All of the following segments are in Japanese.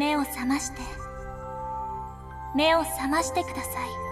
目を覚まして。目を覚ましてください。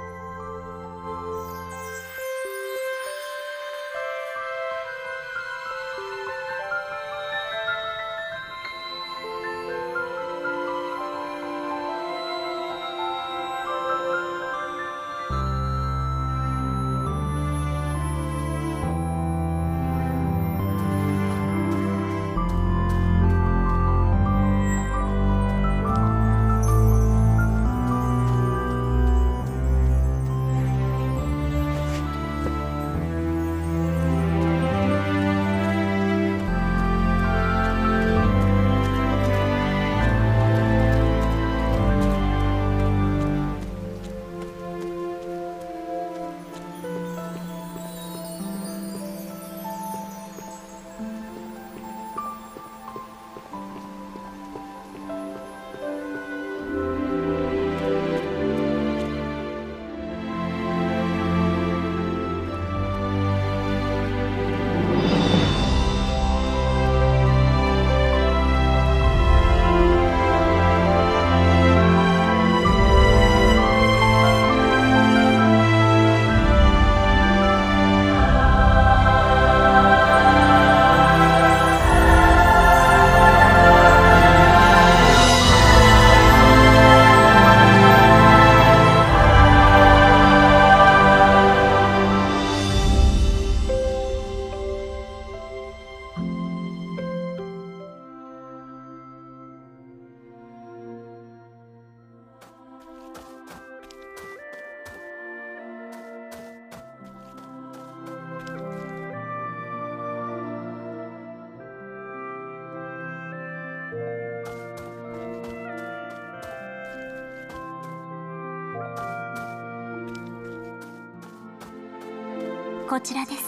ちらです。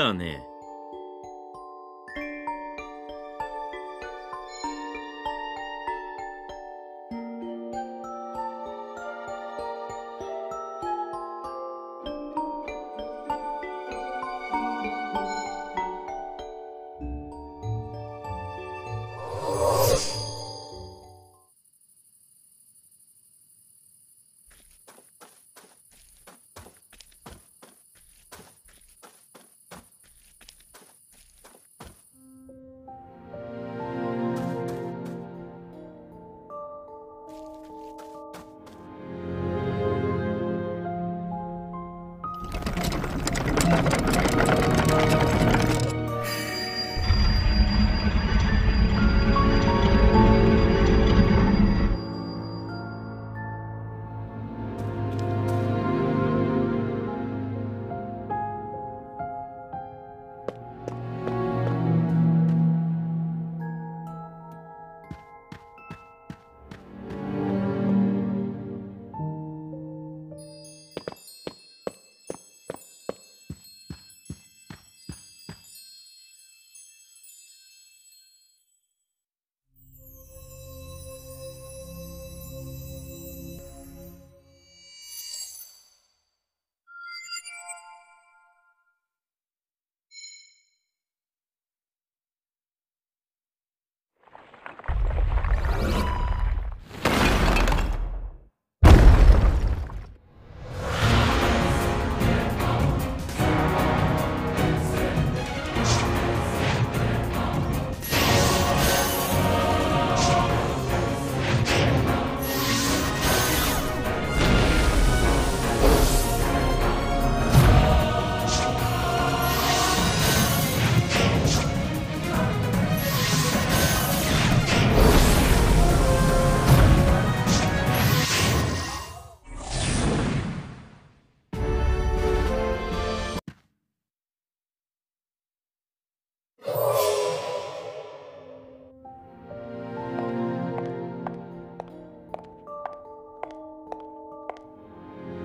来たね。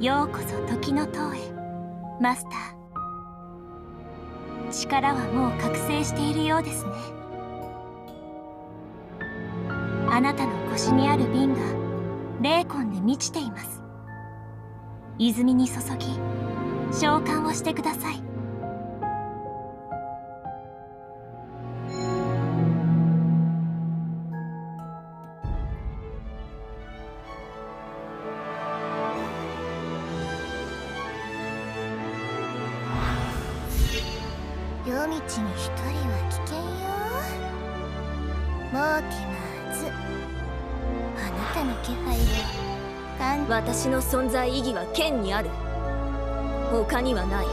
ようこそ時の塔へ。マスター。力はもう覚醒しているようですね。あなたの腰にある瓶が霊魂で満ちています。泉に注ぎ召喚をしてください。存在意義は剣にある。他にはない。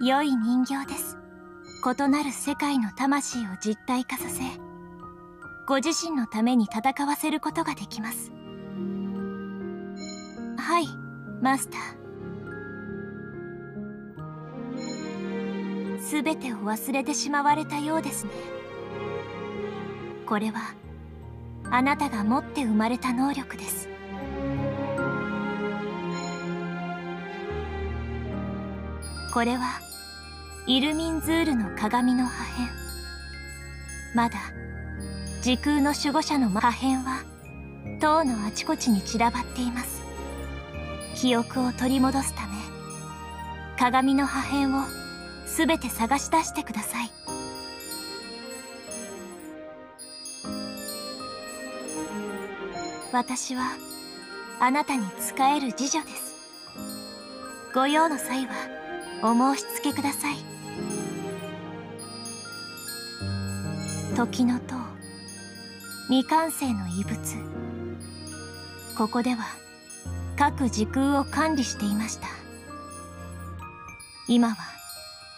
良い人形です。異なる世界の魂を実体化させご自身のために戦わせることができます。はいマスター。すべてを忘れてしまわれたようですね。これはあなたが持って生まれた能力です。これはイルミンズールの鏡の破片。まだ時空の守護者の破片は塔のあちこちに散らばっています。記憶を取り戻すため鏡の破片を全て探し出してください。私はあなたに仕える次女です。ご用の際はお申し付けください。時の塔未完成の遺物。ここでは各時空を管理していました。今は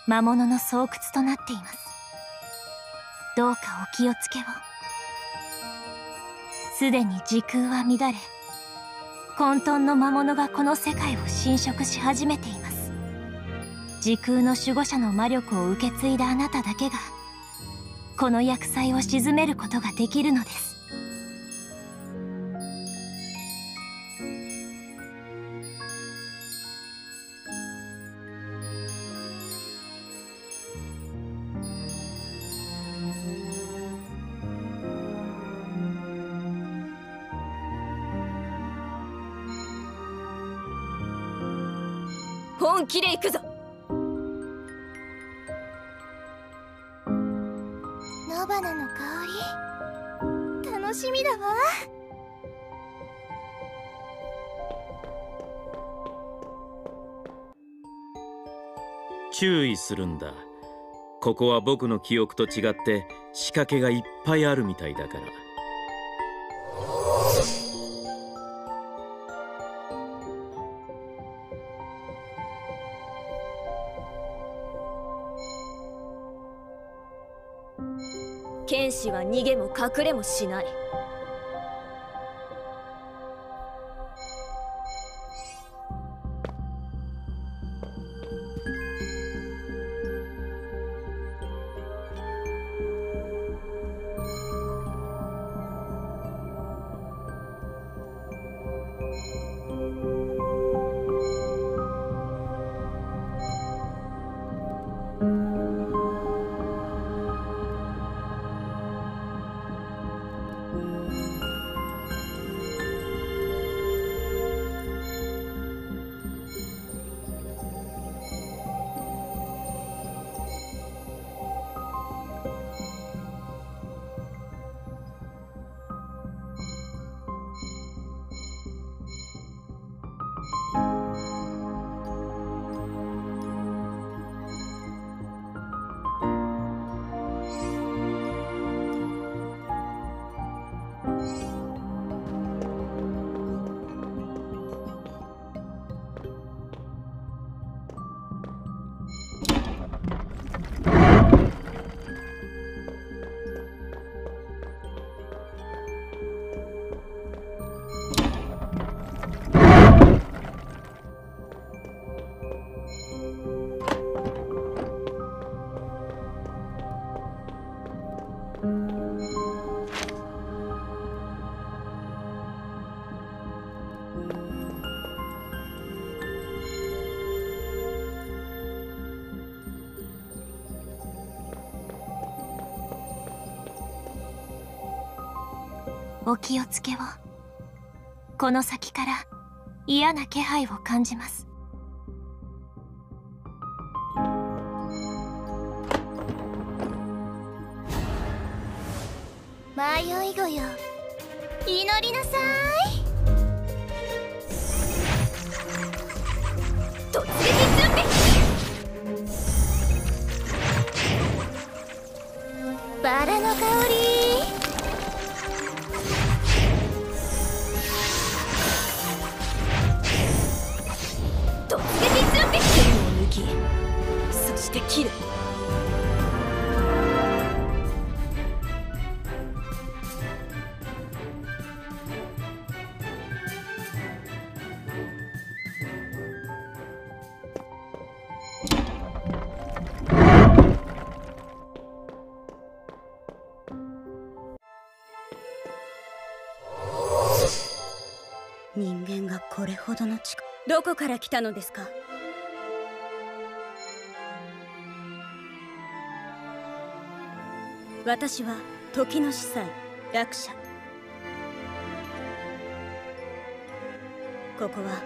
魔物の巣窟となっています。どうかお気をつけを。すでに時空は乱れ混沌の魔物がこの世界を侵食し始めています。時空の守護者の魔力を受け継いだあなただけがこの厄災を鎮めることができるのです。気で行くぞ。野花の香り。楽しみだわ。注意するんだ。ここは僕の記憶と違って仕掛けがいっぱいあるみたいだから剣士は逃げも隠れもしない。お気をつけを。この先から嫌な気配を感じます。迷い子よ。祈りなさい。突撃どこから来たのですか？私は時の司祭楽者。ここは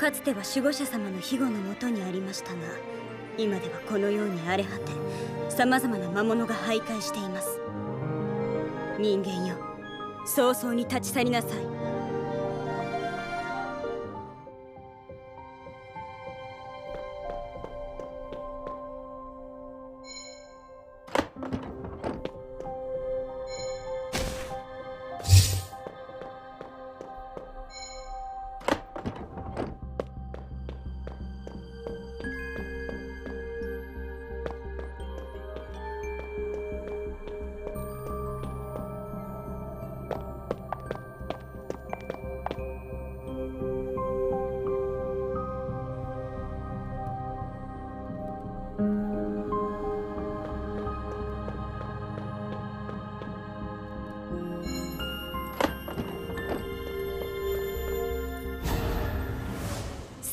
かつては守護者様の庇護のもとにありましたが今ではこのように荒れ果てさまざまな魔物が徘徊しています。人間よ早々に立ち去りなさい。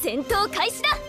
戦闘開始だ。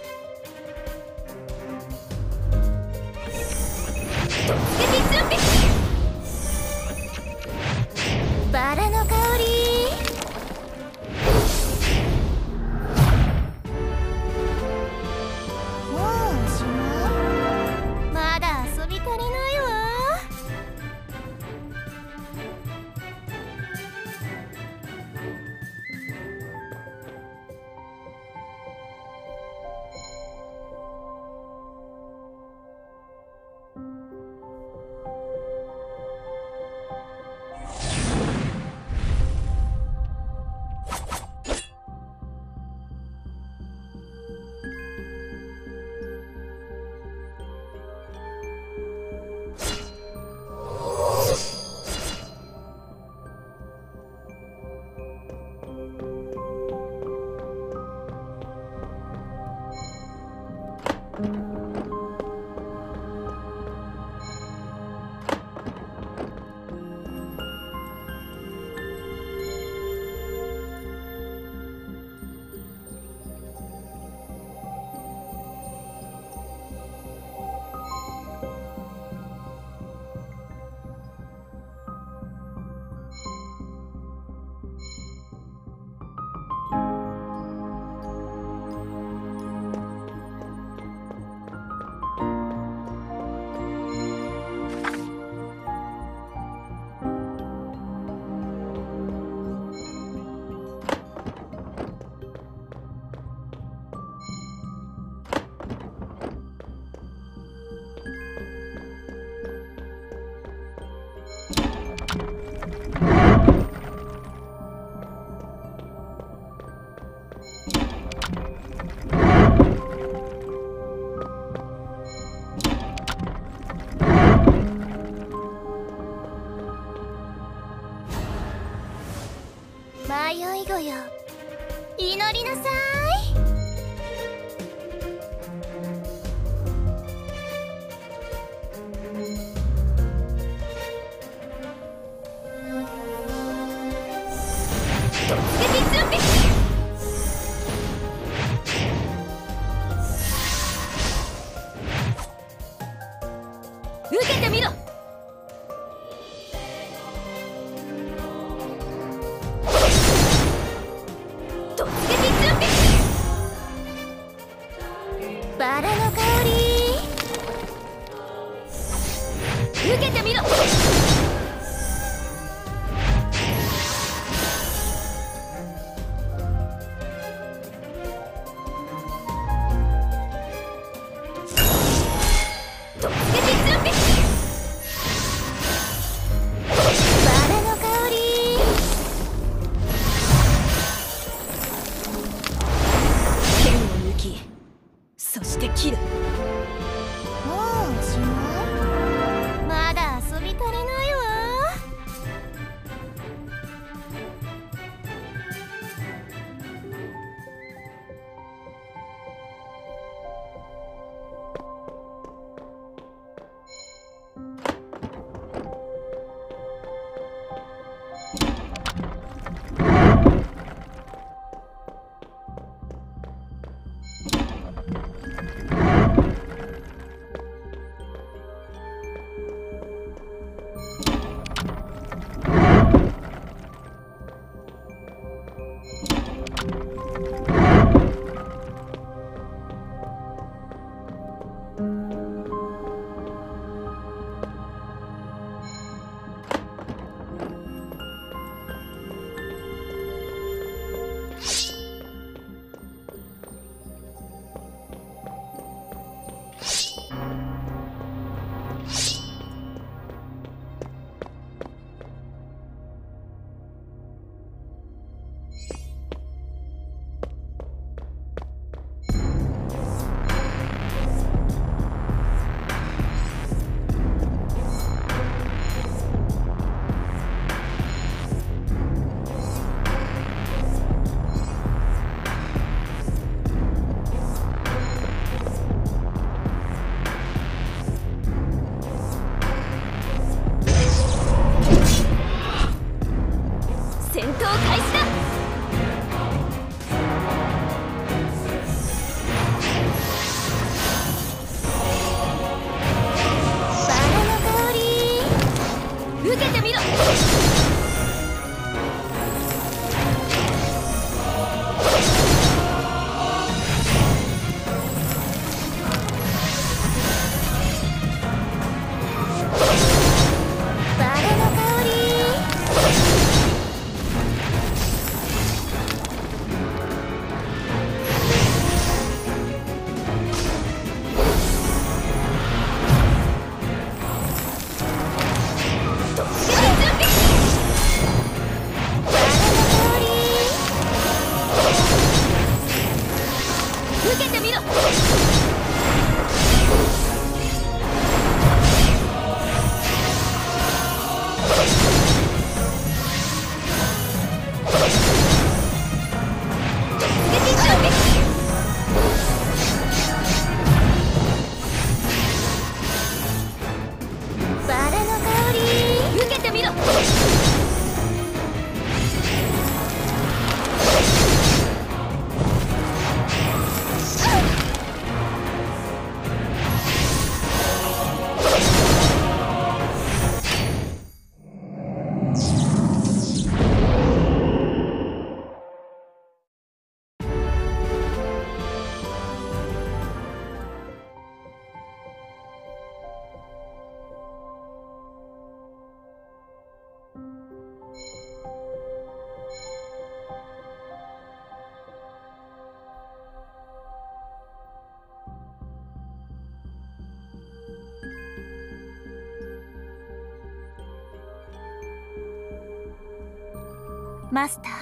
マスター。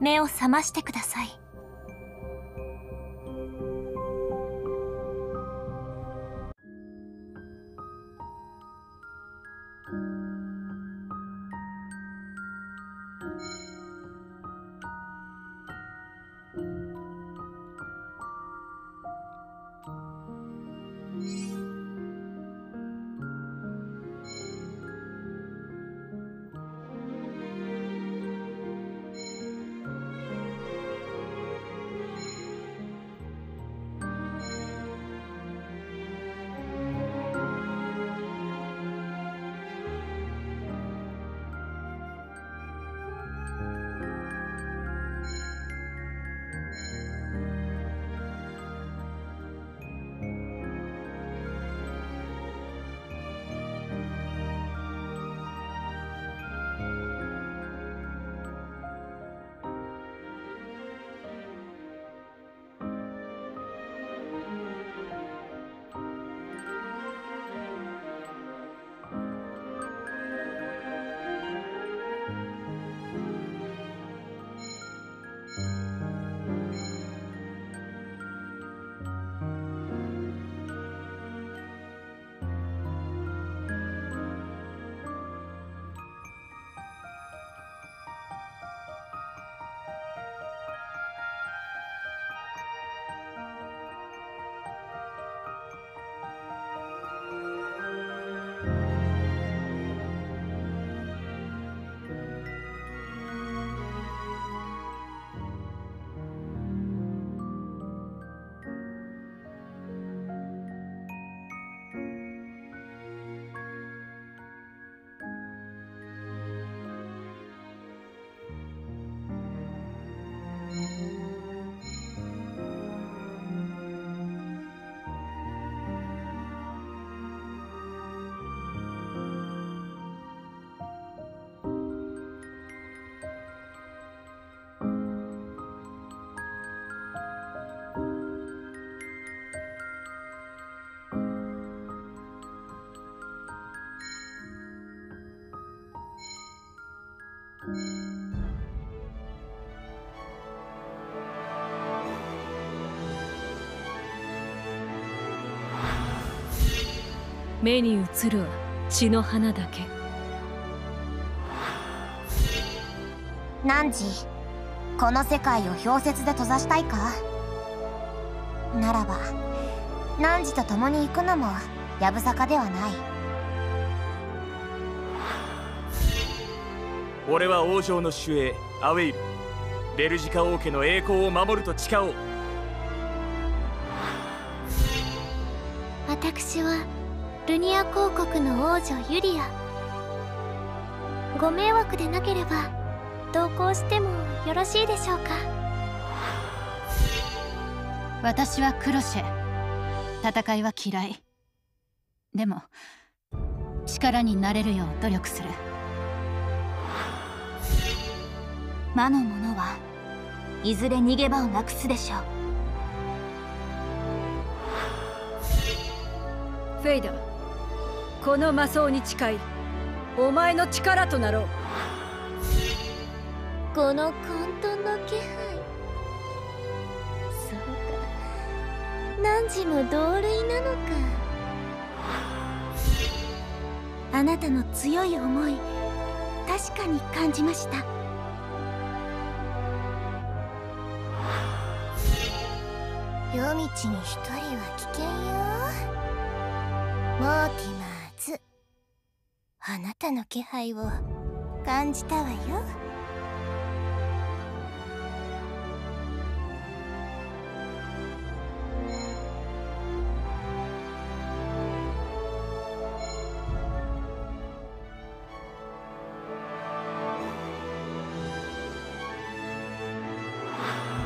目を覚ましてください。目に映るは血の花だけ。何時この世界を氷雪で閉ざしたいか？ならば汝と共に行くのもやぶさかではない。俺は王城の守衛アウェイルベルジカ王家の栄光を守ると誓おう。私はルニア公国の王女ユリア。ご迷惑でなければ同行してもよろしいでしょうか？私はクロシェ。戦いは嫌い。でも力になれるよう努力する。魔の者はいずれ逃げ場をなくすでしょう。フェイダーこの魔装に誓いお前の力となろう。この混沌の気配。そうか。汝も同類なのか。あなたの強い思い確かに感じました。夜道に一人は危険よ。モーティマーズあなたの気配を感じたわよ。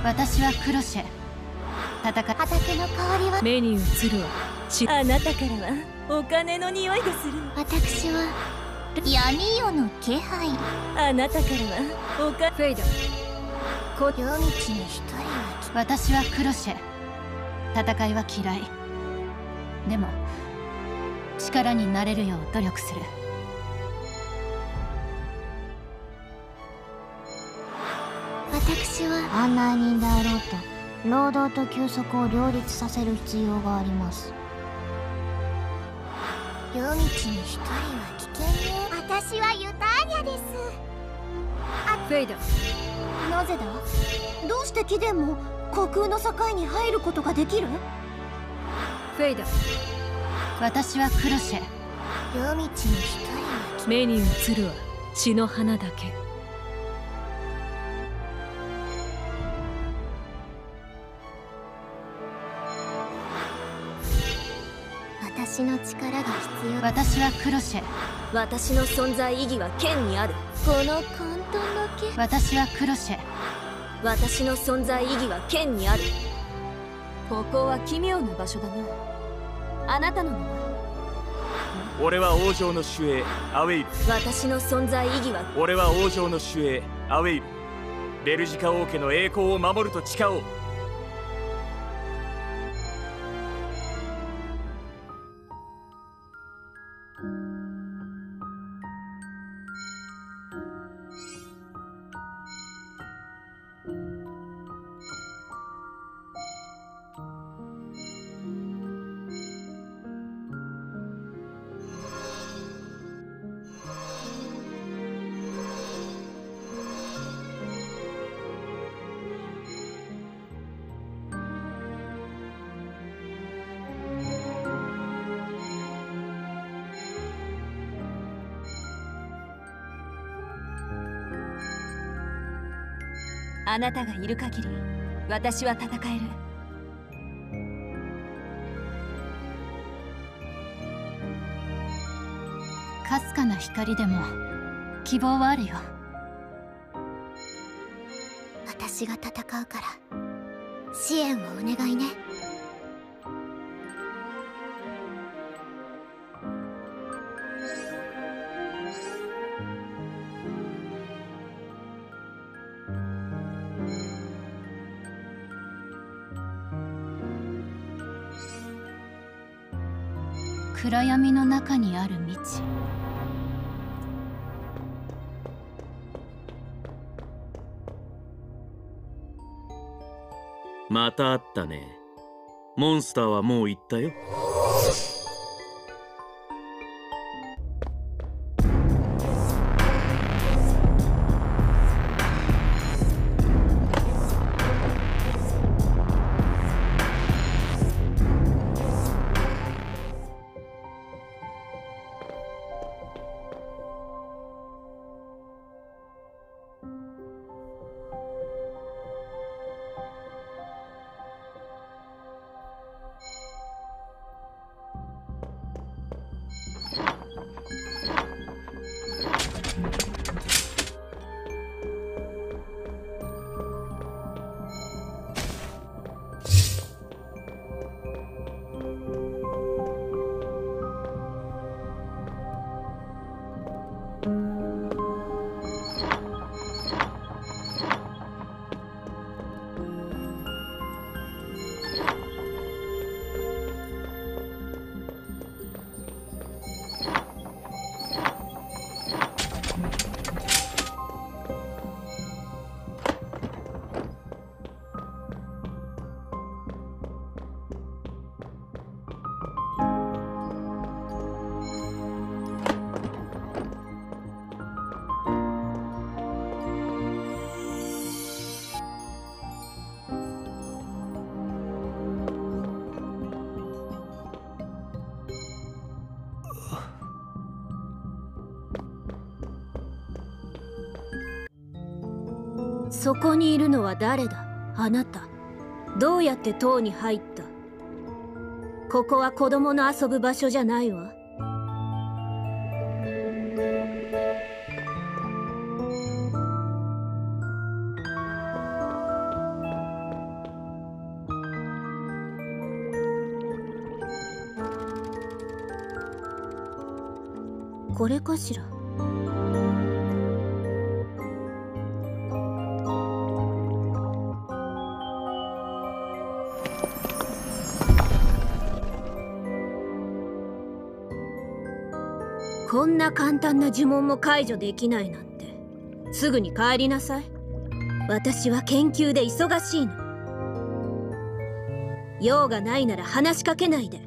私はクロシェ。戦い畑の香りは？目に映るは血あなたからはお金の匂いがする。私は闇夜の気配。あなたからはおかフェイダーこ夜道に一人は危私はクロシェ。戦いは嫌い。でも力になれるよう努力する。私は案内人であろうと労働と休息を両立させる必要があります夜道に一人は危険よ私はユターニャです。フェイダーなぜだどうして貴殿も虚空の境に入ることができる？フェイダー私はクロシェ。夜道に一人は危目に映るは血の花だけ私の力が必要私はクロシェ。私の存在意義は剣にある。この混沌の気配私はクロシェ。私の存在意義は剣にある。ここは奇妙な場所だな。あなたの名は？俺は王城の守衛アウェイ。ル私の存在意義は？俺は王城の守衛アウェイ。ルベルジカ王家の栄光を守ると誓おうあなたがいる限り私は戦える。かすかな光でも希望はあるよ。私が戦うから支援をお願いね暗闇の中にある道また会ったね。モンスターはもう行ったよ。そこにいるのは誰だ？あなた。どうやって塔に入った？ここは子供の遊ぶ場所じゃないわ。な簡単な呪文も解除できないなんて。すぐに帰りなさい。私は研究で忙しいの。用がないなら話しかけないで。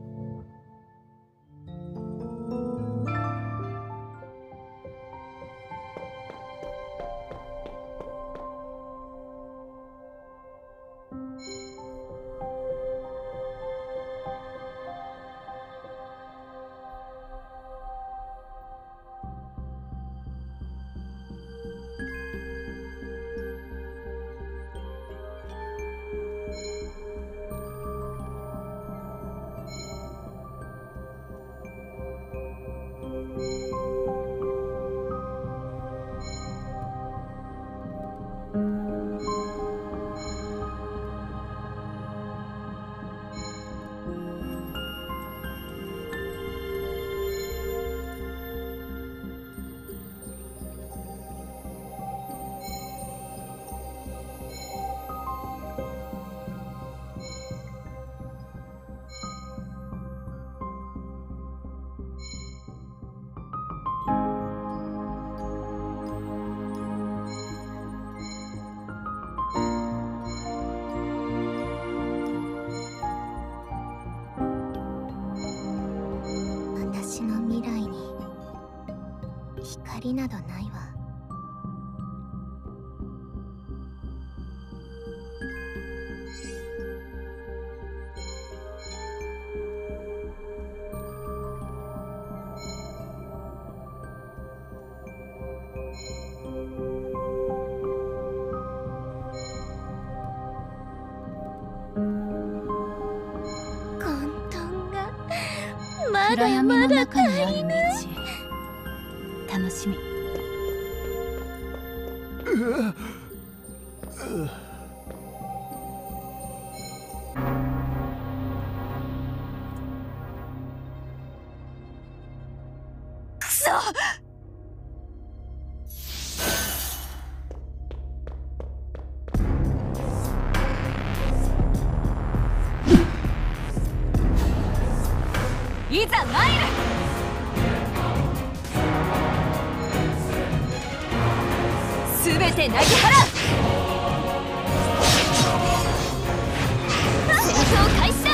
闇の中にある道全て投げ払う。戦争開始。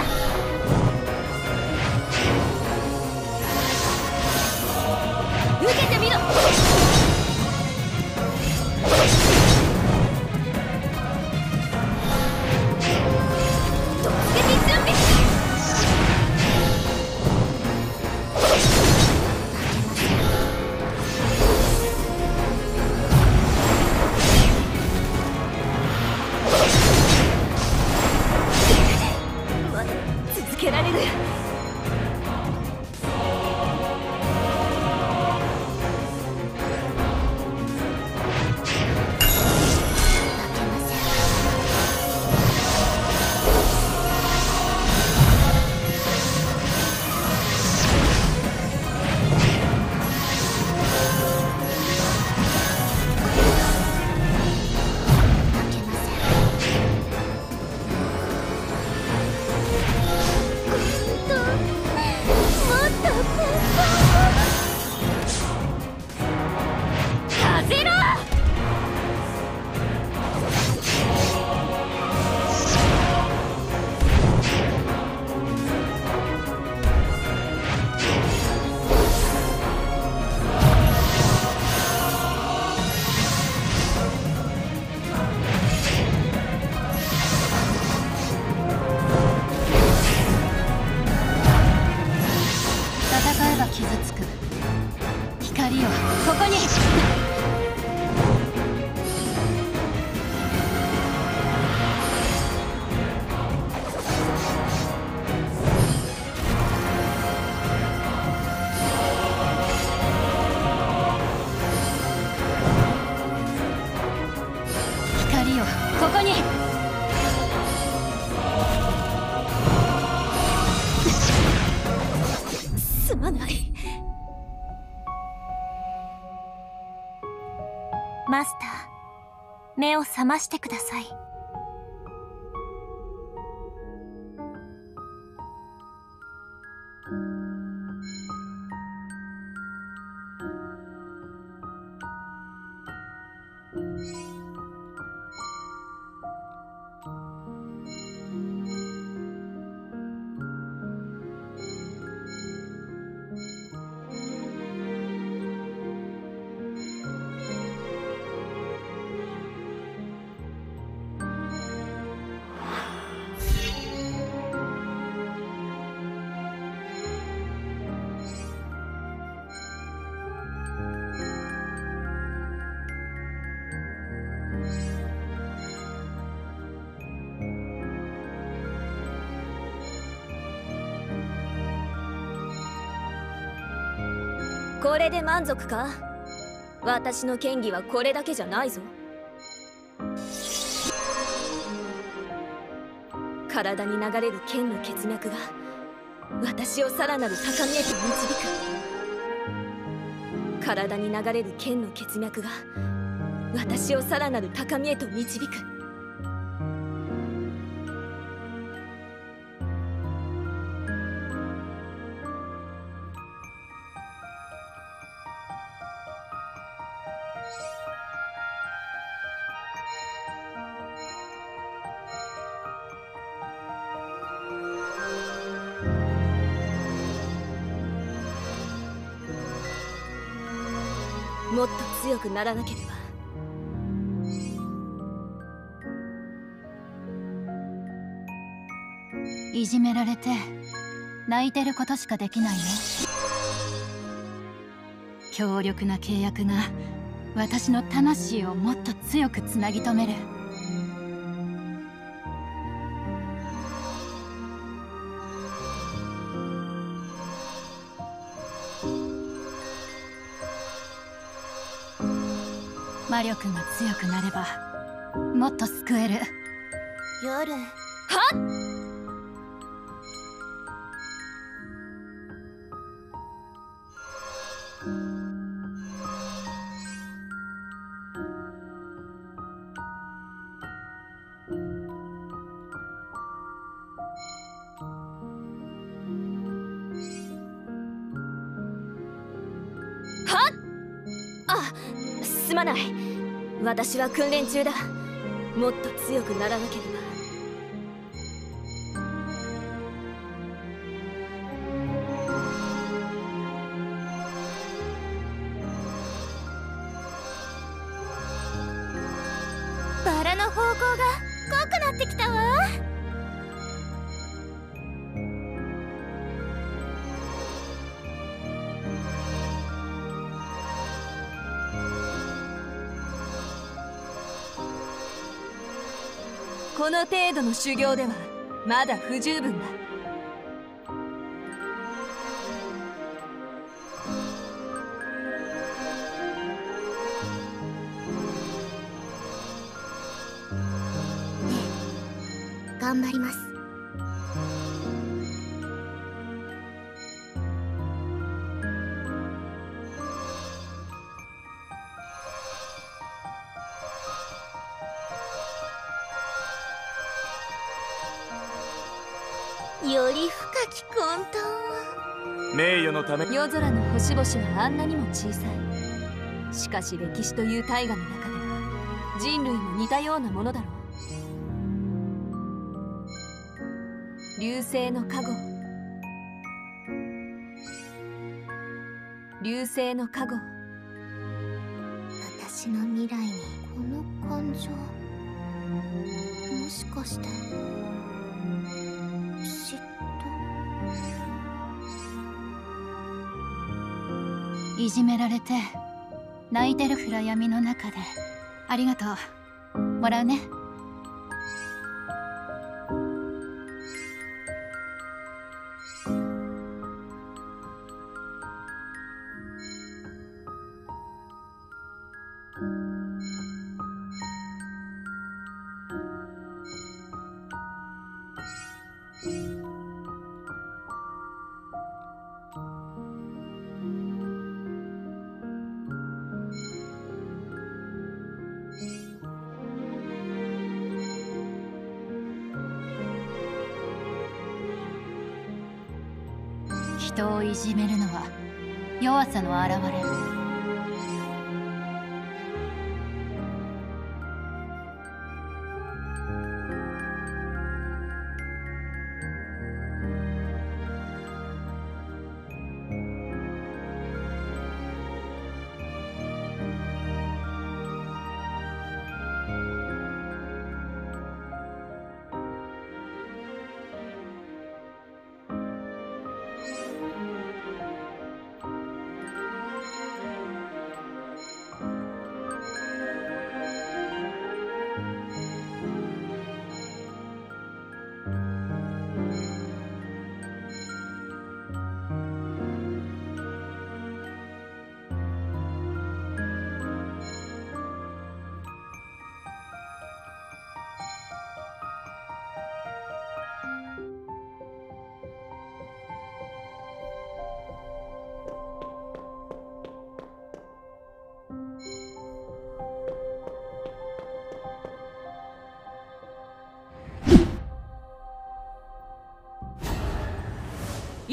目を覚ましてください。で満足か？私の剣技はこれだけじゃないぞ。体に流れる剣の血脈が私をさらなる高みへと導く。体に流れる剣の血脈が私をさらなる高みへと導く。もっと強くならなければ。いじめられて泣いてることしかできないよ強力な契約が私の魂をもっと強くつなぎ止める。魔力が強くなればもっと救える。夜。あ私は訓練中だ。もっと強くならなければ。の程度の修行ではまだ不十分だ。頑張ります。名誉のため。夜空の星々はあんなにも小さい。しかし歴史という大河の中では人類も似たようなものだろう。流星の加護。流星の加護。私の未来にこの感情。もしかして。嫉いじめられて泣いてる暗闇の中でありがとう。もらうね。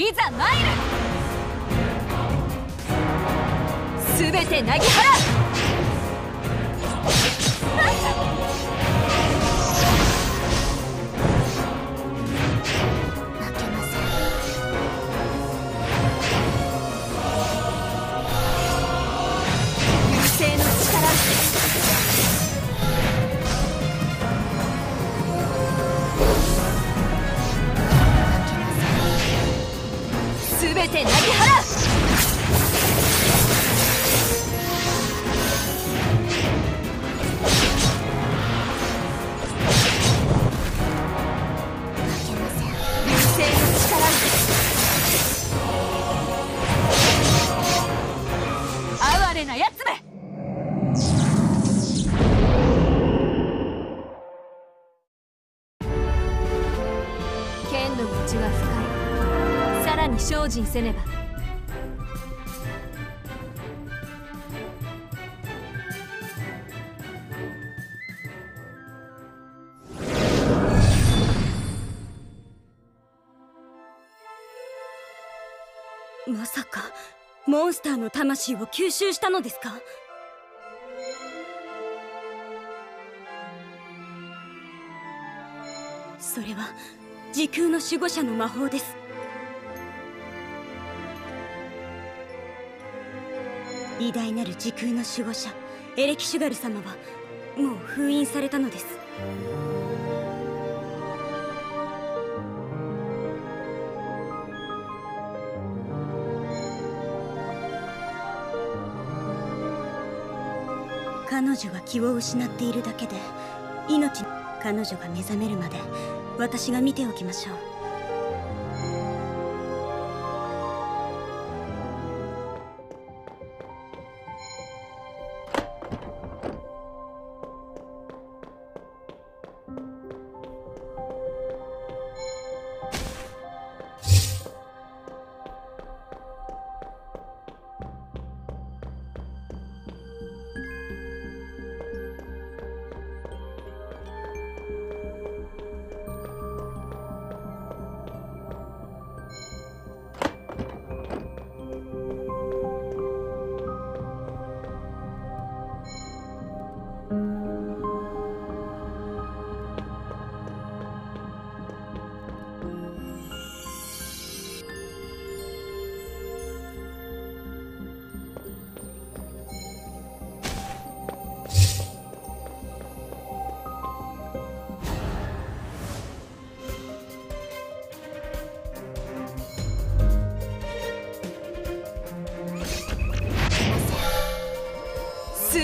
いざ参る。すべてなぎ払う。全てなぎ払う。せねば。まさかモンスターの魂を吸収したのですか？それは時空の守護者の魔法です。偉大なる時空の守護者エレキシュガル様はもう封印されたのです。彼女が気を失っているだけで命彼女が目覚めるまで私が見ておきましょう。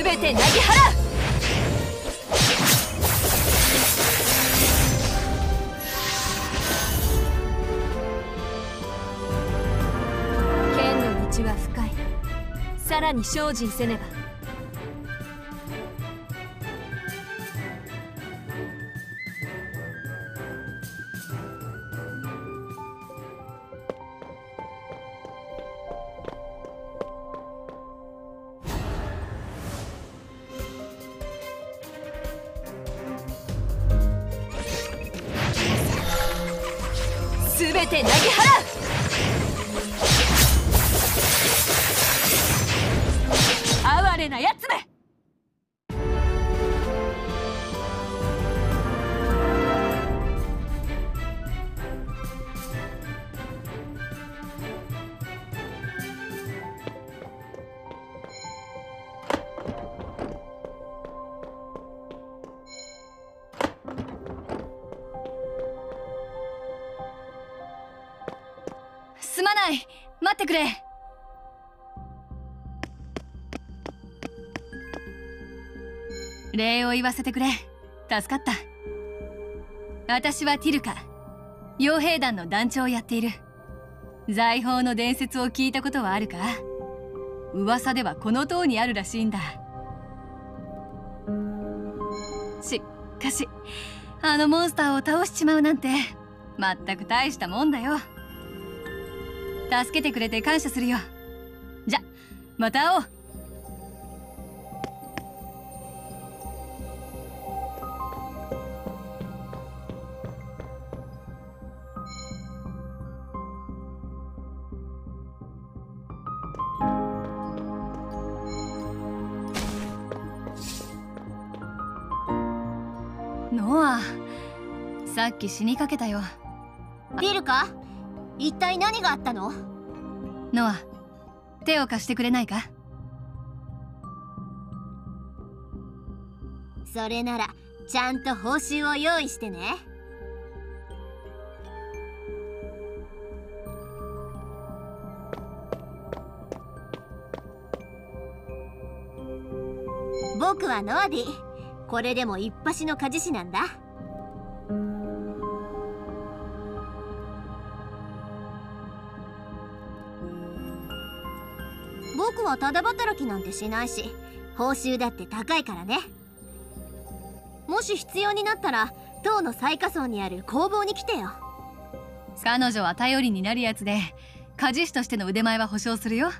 全てなぎ払う。剣の道は深い。さらに精進せねば。わせてくれ。助かった。私はティルカ傭兵団の団長をやっている。財宝の伝説を聞いたことはあるか？噂ではこの塔にあるらしいんだ。しかしあのモンスターを倒しちまうなんて全く大したもんだよ。助けてくれて感謝するよ。じゃまた会おう。ノアさっき死にかけたよ。ビルか？一体何があったの？ノア手を貸してくれないか？それならちゃんと報酬を用意してね。僕はノアディこれでも一発の鍛冶師なんだ。僕はただ働きなんてしないし報酬だって高いからね。もし必要になったら塔の最下層にある工房に来てよ。彼女は頼りになるやつで鍛冶師としての腕前は保証するよ。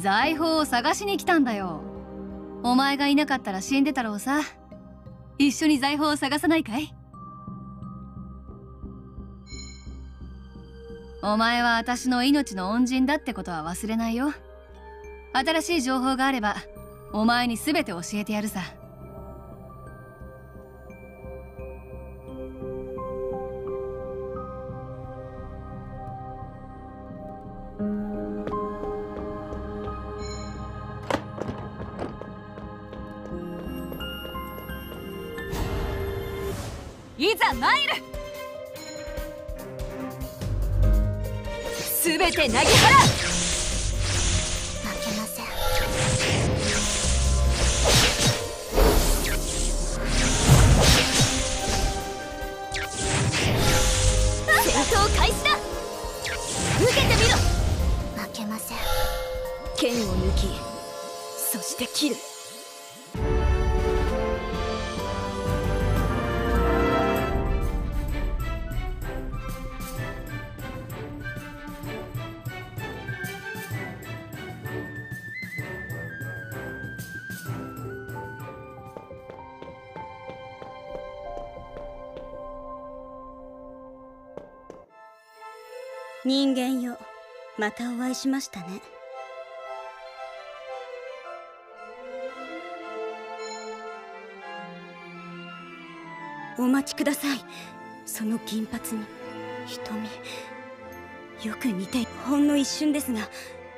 財宝を探しに来たんだよ。お前がいなかったら死んでたろうさ。一緒に財宝を探さないかい？お前は私の命の恩人だってことは忘れないよ。新しい情報があればお前に全て教えてやるさ。いざ参るすべてなぎ払う。負けません。戦闘開始だ。受けてみろ。負けません。剣を抜きそして切るまたお会いしましたね。お待ちください。その銀髪に瞳。よく似てほんの一瞬ですが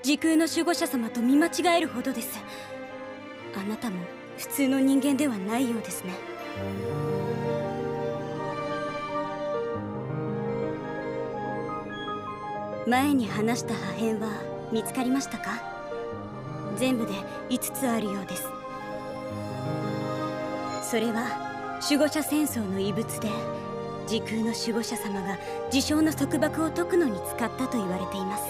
時空の守護者様と見間違えるほどです。あなたも普通の人間ではないようですね。前に話した破片は見つかりましたか？全部で5つあるようです。それは守護者戦争の遺物で時空の守護者様が事象の束縛を解くのに使ったと言われています。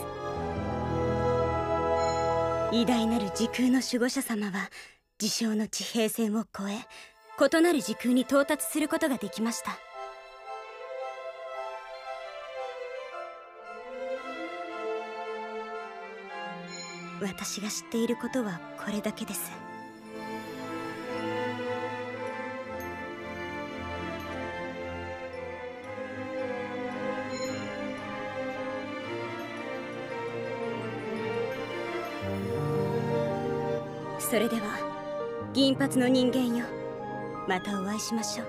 偉大なる時空の守護者様は事象の地平線を越え異なる時空に到達することができました。私が知っていることはこれだけです。それでは銀髪の人間よ。またお会いしましょう。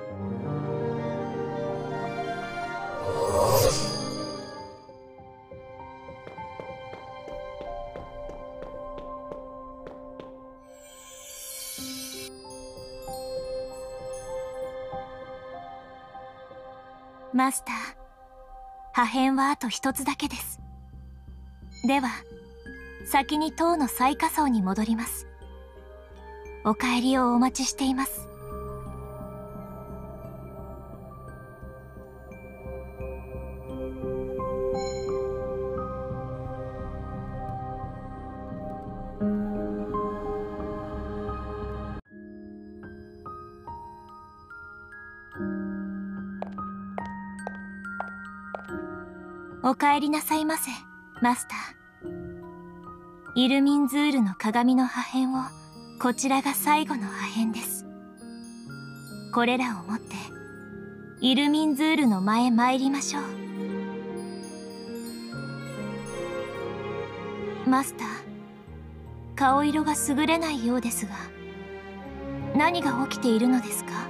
マスター破片はあと一つだけです。では先に塔の最下層に戻ります。お帰りをお待ちしています。帰りなさいませマスター。イルミンズールの鏡の破片をこちらが最後の破片です。これらを持ってイルミンズールの前参りましょう。マスター顔色が優れないようですが何が起きているのですか？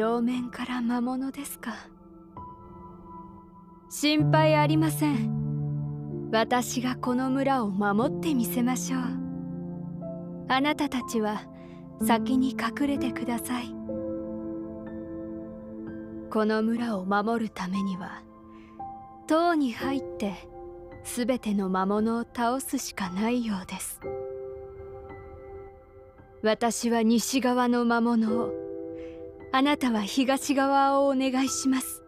両面から魔物ですか。心配ありません。私がこの村を守ってみせましょう。あなたたちは先に隠れてください。この村を守るためには塔に入って全ての魔物を倒すしかないようです。私は西側の魔物をあなたは東側をお願いします。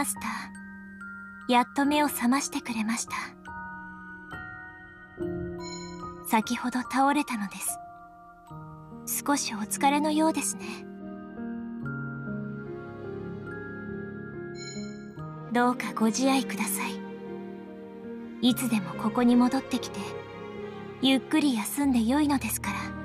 マスター。やっと目を覚ましてくれました。先ほど倒れたのです。少しお疲れのようですね。どうかご自愛ください。いつでもここに戻ってきてゆっくり休んでよいのですから。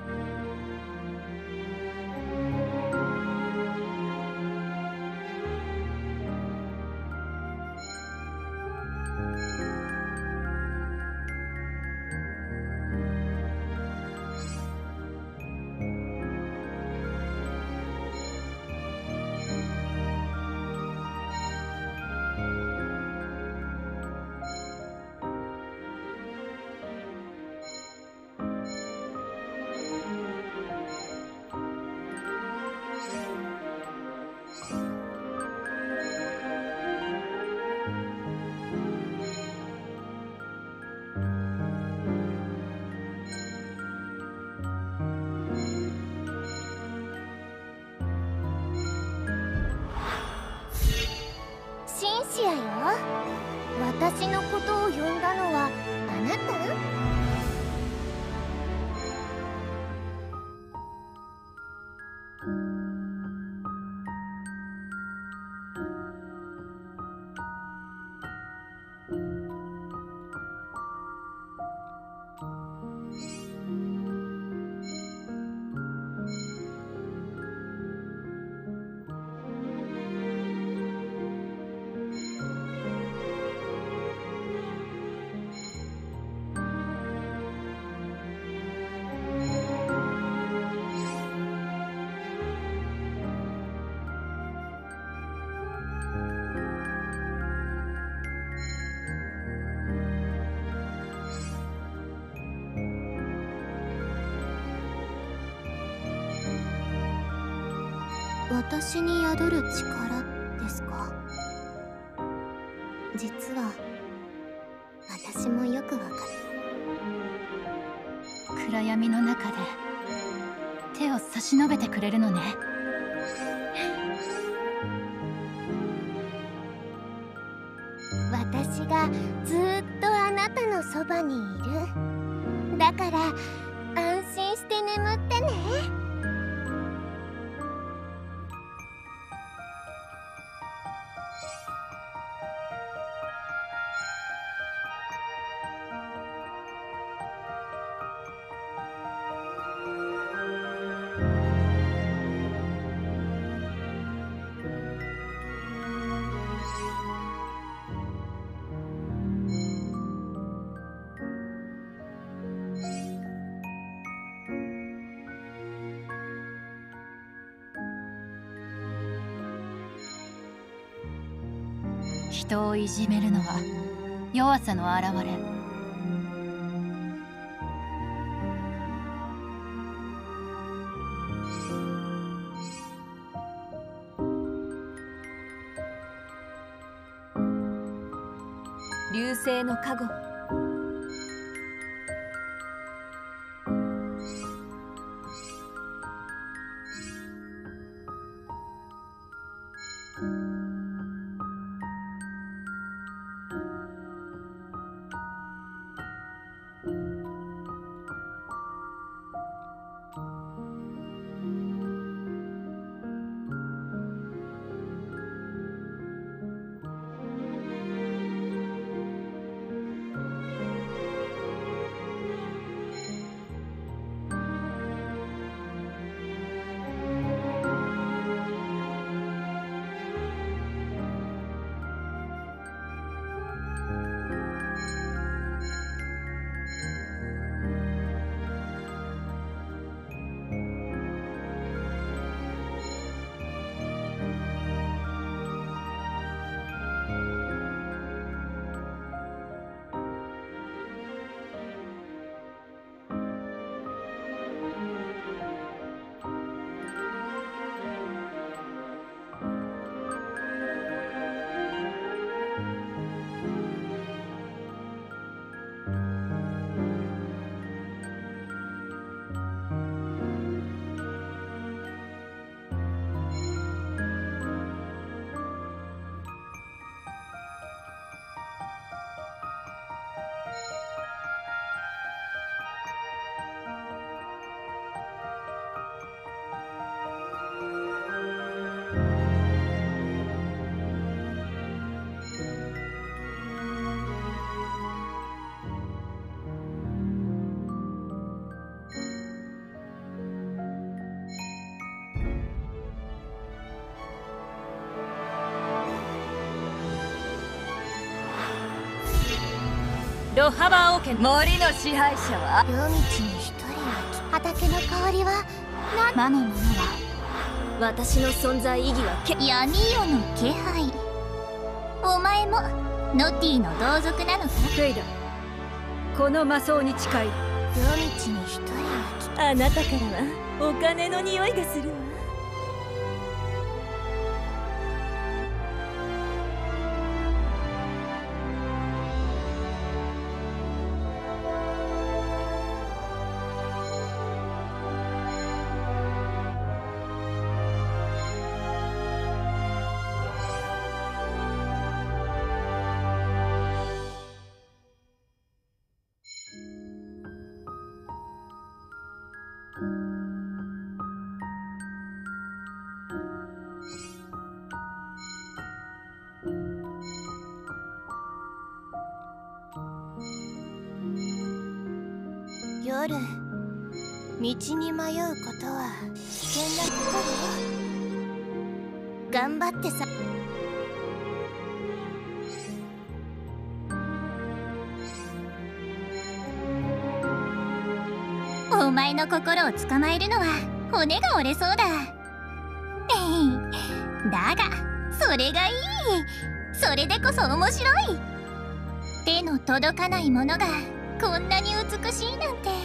私に宿る力ですか？実は私もよくわかる。暗闇の中で手を差し伸べてくれるのね。私がずーっとあなたのそばにいる人をいじめるのは弱さの表れ。流星の加護。ロハバー王森の支配者は？夜道に一人は畑の香りは魔のものは私の存在意義はけ闇夜の気配。お前もノティの同族なのか？クイだ。この魔装に近い夜道に一人はあなたからはお金の匂いがするわ夜道に迷うことは危険なことよ。頑張ってさ。お前の心を捕まえるのは骨が折れそうだ。だがそれがいい。それでこそ面白い。手の届かないものがこんなに美しいなんて。